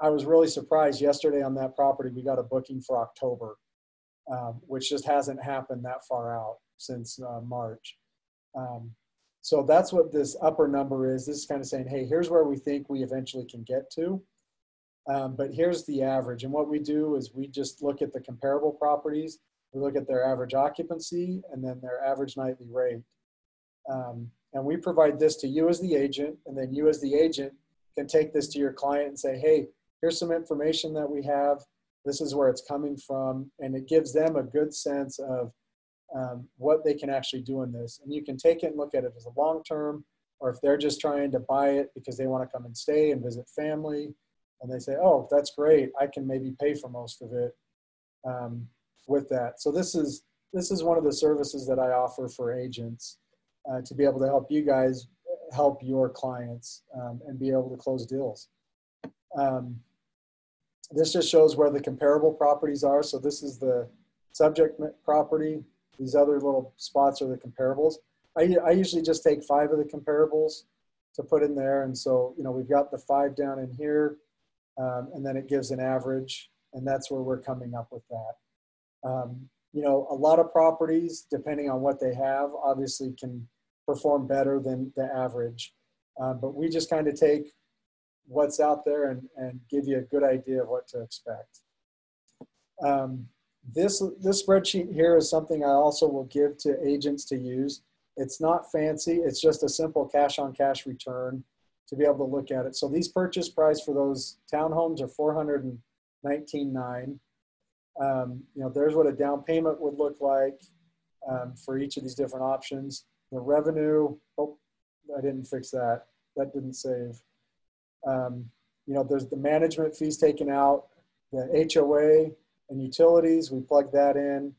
I was really surprised yesterday on that property. We got a booking for October, um, which just hasn't happened that far out since uh, March. Um, so that's what this upper number is. This is kind of saying, hey, here's where we think we eventually can get to. Um, but here's the average. And what we do is we just look at the comparable properties. We look at their average occupancy and then their average nightly rate. Um, and we provide this to you as the agent. And then you as the agent can take this to your client and say, hey, here's some information that we have. This is where it's coming from. And it gives them a good sense of um, what they can actually do in this. And you can take it and look at it as a long term, or if they're just trying to buy it because they want to come and stay and visit family, and they say, "Oh, that's great. I can maybe pay for most of it um, with that." So this is this is one of the services that I offer for agents uh, to be able to help you guys help your clients um, and be able to close deals. Um, this just shows where the comparable properties are. So this is the subject property. These other little spots are the comparables. I, I usually just take five of the comparables to put in there. And so, you know, we've got the five down in here, um, and then it gives an average, and that's where we're coming up with that. Um, you know, a lot of properties, depending on what they have, obviously can perform better than the average. Uh, but we just kind of take what's out there and, and give you a good idea of what to expect. Um, this, this spreadsheet here is something I also will give to agents to use. It's not fancy. It's just a simple cash on cash return to be able to look at it. So these purchase price for those townhomes are 419.9. Um, you know, there's what a down payment would look like um, for each of these different options. The revenue, oh, I didn't fix that. That didn't save. Um, you know, there's the management fees taken out, the HOA and utilities, we plug that in.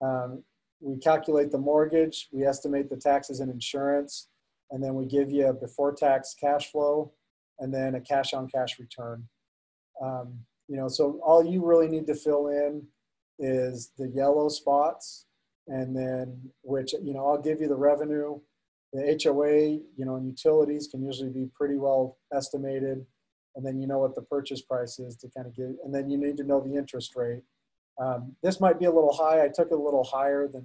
Um, we calculate the mortgage, we estimate the taxes and insurance, and then we give you a before tax cash flow and then a cash on cash return. Um, you know, so all you really need to fill in is the yellow spots and then which, you know, I'll give you the revenue the HOA, you know, and utilities can usually be pretty well estimated. And then you know what the purchase price is to kind of get, and then you need to know the interest rate. Um, this might be a little high. I took it a little higher than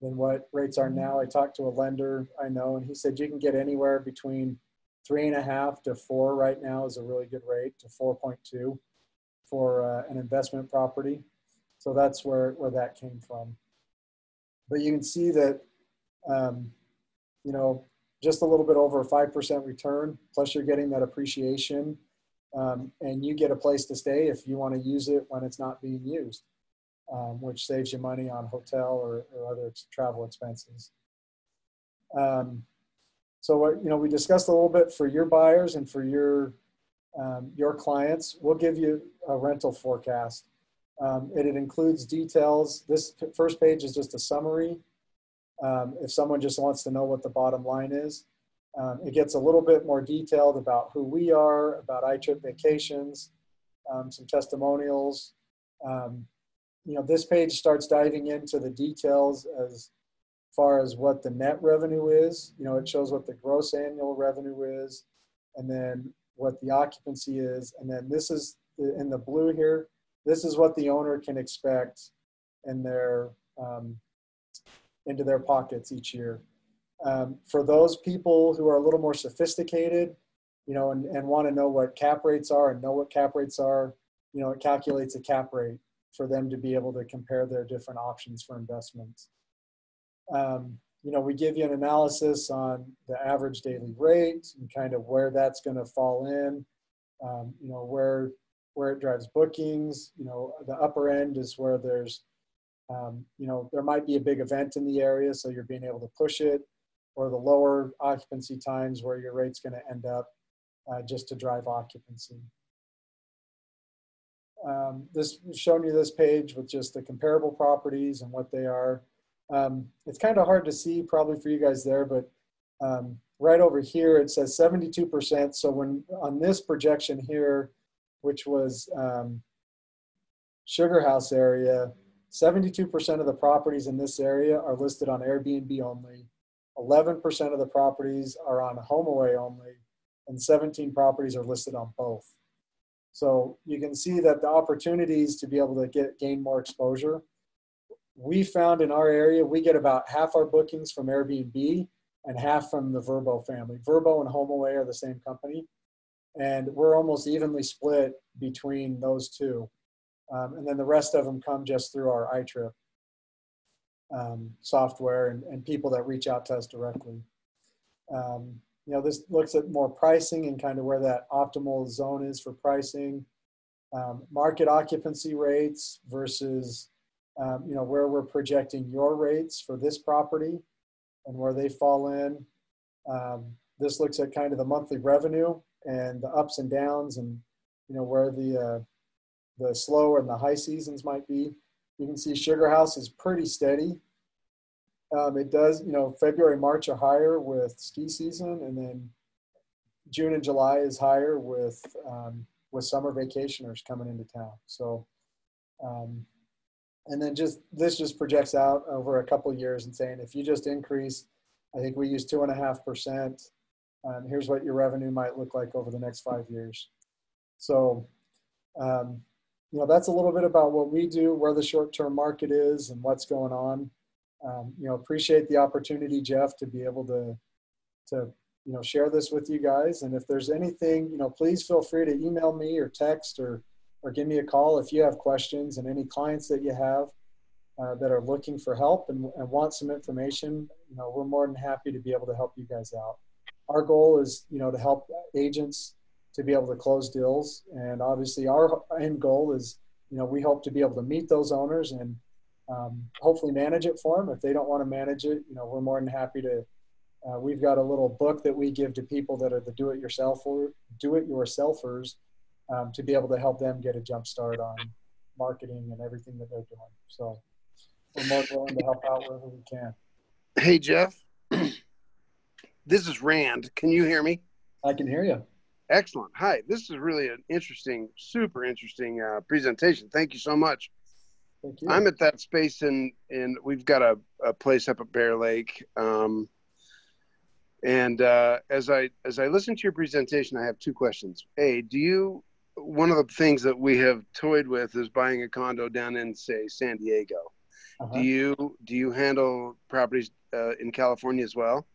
than what rates are now. I talked to a lender I know, and he said you can get anywhere between three and a half to four right now is a really good rate to 4.2 for uh, an investment property. So that's where where that came from. But you can see that um, you know, just a little bit over a 5% return, plus you're getting that appreciation. Um, and you get a place to stay if you want to use it when it's not being used, um, which saves you money on hotel or, or other travel expenses. Um, so what, you know, we discussed a little bit for your buyers and for your, um, your clients, we'll give you a rental forecast. Um, it, it includes details. This first page is just a summary um, if someone just wants to know what the bottom line is. Um, it gets a little bit more detailed about who we are, about iTrip Vacations, um, some testimonials. Um, you know, this page starts diving into the details as far as what the net revenue is. You know, it shows what the gross annual revenue is, and then what the occupancy is, and then this is in the blue here. This is what the owner can expect in their um, into their pockets each year. Um, for those people who are a little more sophisticated, you know, and, and want to know what cap rates are and know what cap rates are, you know, it calculates a cap rate for them to be able to compare their different options for investments. Um, you know, we give you an analysis on the average daily rate and kind of where that's going to fall in. Um, you know, where where it drives bookings. You know, the upper end is where there's um, you know, there might be a big event in the area, so you're being able to push it, or the lower occupancy times where your rate's going to end up uh, just to drive occupancy. Um, this showing you this page with just the comparable properties and what they are. Um, it's kind of hard to see probably for you guys there, but um, right over here it says 72%. So when on this projection here, which was um, Sugar House area, 72% of the properties in this area are listed on Airbnb only. 11% of the properties are on HomeAway only, and 17 properties are listed on both. So you can see that the opportunities to be able to get gain more exposure. We found in our area, we get about half our bookings from Airbnb and half from the Vrbo family. Vrbo and HomeAway are the same company, and we're almost evenly split between those two. Um, and then the rest of them come just through our iTrip um, software and, and people that reach out to us directly. Um, you know, this looks at more pricing and kind of where that optimal zone is for pricing, um, market occupancy rates versus, um, you know, where we're projecting your rates for this property and where they fall in. Um, this looks at kind of the monthly revenue and the ups and downs and you know, where the, uh, the slow and the high seasons might be. You can see Sugar House is pretty steady. Um, it does, you know, February, March are higher with ski season, and then June and July is higher with um, with summer vacationers coming into town. So, um, and then just this just projects out over a couple years and saying if you just increase, I think we use two and a half percent. Um, here's what your revenue might look like over the next five years. So, um, you know, that's a little bit about what we do, where the short-term market is, and what's going on. Um, you know, appreciate the opportunity, Jeff, to be able to to you know share this with you guys. And if there's anything, you know, please feel free to email me or text or or give me a call if you have questions and any clients that you have uh, that are looking for help and, and want some information. You know, we're more than happy to be able to help you guys out. Our goal is, you know, to help agents to be able to close deals. And obviously, our end goal is, you know, we hope to be able to meet those owners and um, hopefully manage it for them. If they don't want to manage it, you know, we're more than happy to. Uh, we've got a little book that we give to people that are the do-it-yourself or do-it-yourselfers um, to be able to help them get a jump start on marketing and everything that they're doing. So we're more willing to help out wherever we can. Hey Jeff, this is Rand. Can you hear me? I can hear you. Excellent. Hi. This is really an interesting, super interesting uh, presentation. Thank you so much. Thank you. I'm at that space and and we've got a, a place up at Bear Lake. Um, and uh, as I as I listen to your presentation, I have two questions. A, do you one of the things that we have toyed with is buying a condo down in say San Diego. Uh-huh. Do you do you handle properties uh, in California as well?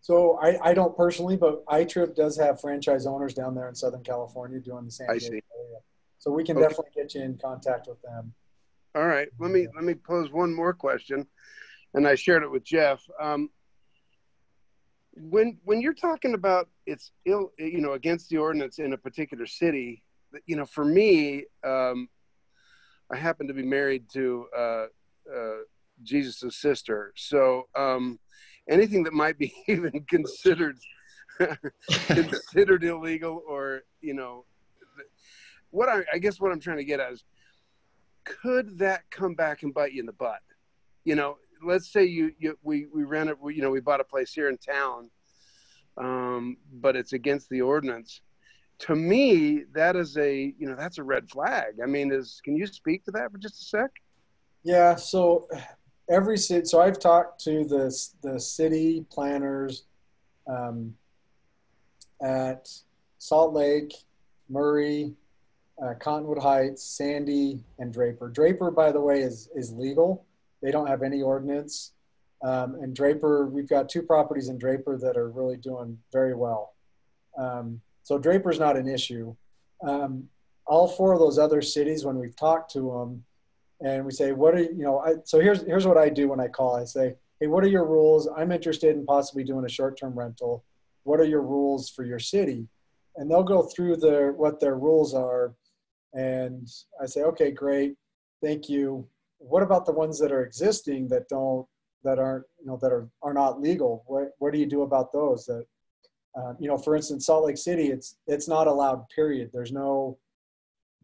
So I, I don't personally, but iTrip does have franchise owners down there in Southern California doing the San Diego area. So we can okay. definitely get you in contact with them. All right. Let me let me pose one more question, and I shared it with Jeff. Um, when when you're talking about it's ill, you know, against the ordinance in a particular city, you know, for me, um, I happen to be married to uh, uh, Jesus' sister, so. Um, anything that might be even considered considered illegal or you know what I, I guess what I'm trying to get at is could that come back and bite you in the butt? You know, let's say you, you we we rent it, you know, we bought a place here in town, um, but it's against the ordinance. To me, that is a you know that's a red flag. I mean, is can you speak to that for just a sec? Yeah. So every city. So I've talked to the the city planners um, at Salt Lake, Murray, uh, Cottonwood Heights, Sandy, and Draper. Draper, by the way, is is legal. They don't have any ordinance. Um, and Draper, we've got two properties in Draper that are really doing very well. Um, so Draper's not an issue. Um, all four of those other cities, when we've talked to them, and we say, what are you know? I, so here's here's what I do when I call. I say, hey, what are your rules? I'm interested in possibly doing a short-term rental. What are your rules for your city? And they'll go through their what their rules are, and I say, okay, great, thank you. What about the ones that are existing that don't that aren't you know that are are not legal? What what do you do about those? That uh, you know, for instance, Salt Lake City, it's it's not allowed. Period. There's no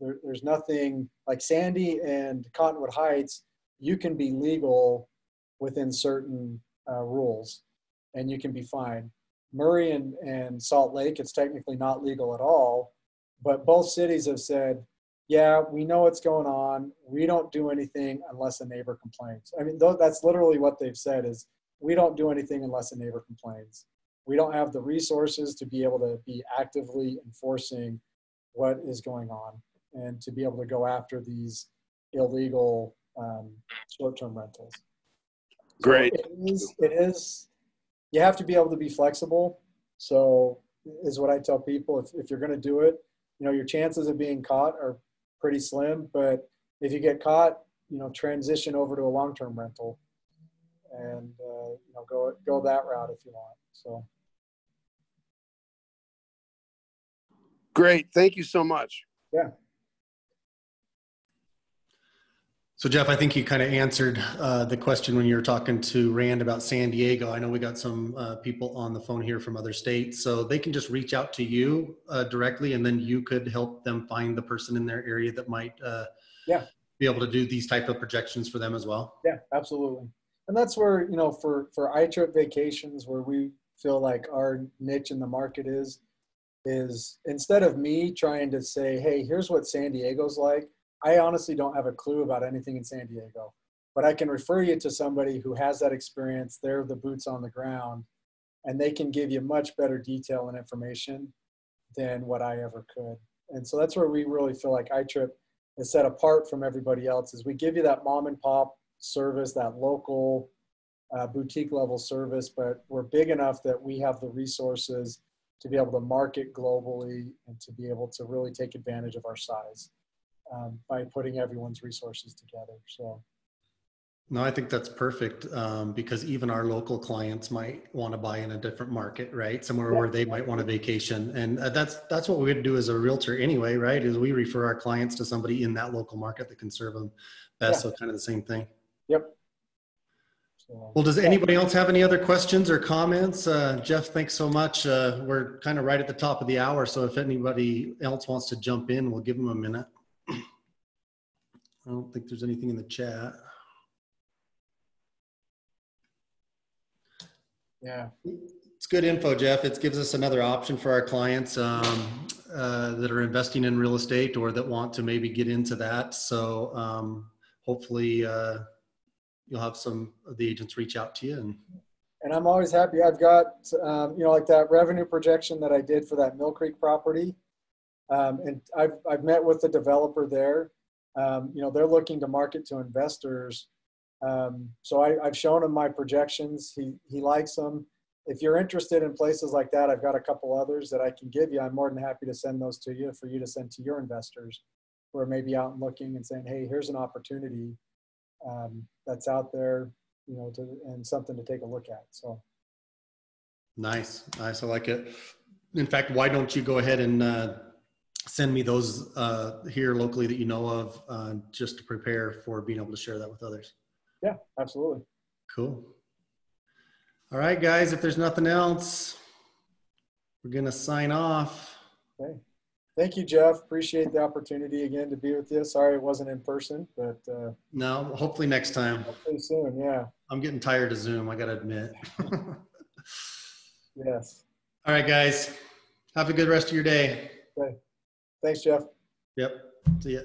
there, there's nothing like Sandy and Cottonwood Heights. You can be legal within certain uh, rules, and you can be fine. Murray and, and Salt Lake, it's technically not legal at all, but both cities have said, yeah, we know what's going on. We don't do anything unless a neighbor complains. I mean, that's literally what they've said is we don't do anything unless a neighbor complains. We don't have the resources to be able to be actively enforcing what is going on and to be able to go after these illegal um, short-term rentals. Great. So it, is, it is. You have to be able to be flexible. So is what I tell people. If if you're going to do it, you know your chances of being caught are pretty slim. But if you get caught, you know transition over to a long-term rental, and uh, you know go go that route if you want. So. Great. Thank you so much. Yeah. So Jeff, I think you kind of answered uh, the question when you were talking to Rand about San Diego. I know we got some uh, people on the phone here from other states, so they can just reach out to you uh, directly, and then you could help them find the person in their area that might, uh, Yeah. be able to do these type of projections for them as well. Yeah, absolutely. And that's where, you know, for, for iTrip vacations, where we feel like our niche in the market is, is instead of me trying to say, hey, here's what San Diego's like, I honestly don't have a clue about anything in San Diego. But I can refer you to somebody who has that experience. They're the boots on the ground, and they can give you much better detail and information than what I ever could. And so that's where we really feel like iTrip is set apart from everybody else is we give you that mom and pop service, that local uh, boutique level service, but we're big enough that we have the resources to be able to market globally and to be able to really take advantage of our size um, by putting everyone's resources together. So, No, I think that's perfect um, because even our local clients might want to buy in a different market, right? Somewhere where they might want a vacation, and uh, that's that's what we would do as a realtor anyway, right? Is we refer our clients to somebody in that local market that can serve them best. So kind of the same thing. yep. So, Well, does anybody else have any other questions or comments? Uh, Jeff, thanks so much. Uh, we're kind of right at the top of the hour, so if anybody else wants to jump in, we'll give them a minute. I don't think there's anything in the chat. yeah. It's good info, Jeff. It gives us another option for our clients um, uh, that are investing in real estate or that want to maybe get into that. So um, hopefully uh, you'll have some of the agents reach out to you. And and I'm always happy. I've got, um, you know, like that revenue projection that I did for that Mill Creek property. Um, and I've, I've met with the developer there. Um, you know, they're looking to market to investors. Um, so I, I've shown him my projections. He, he likes them. If you're interested in places like that, I've got a couple others that I can give you. I'm more than happy to send those to you for you to send to your investors who are maybe out and looking and saying, hey, here's an opportunity um, that's out there you know, to, and something to take a look at. So, nice, nice. I like it. In fact, why don't you go ahead and uh, send me those uh, here locally that you know of uh, just to prepare for being able to share that with others? yeah, absolutely. Cool. All right, guys, if there's nothing else, we're going to sign off. Okay. Thank you, Jeff. Appreciate the opportunity again to be with you. Sorry it wasn't in person, but uh, No, hopefully next time. hopefully soon. Yeah. I'm getting tired of Zoom, I got to admit. Yes. All right, guys. Have a good rest of your day. Thanks, Jeff. Yep. See ya.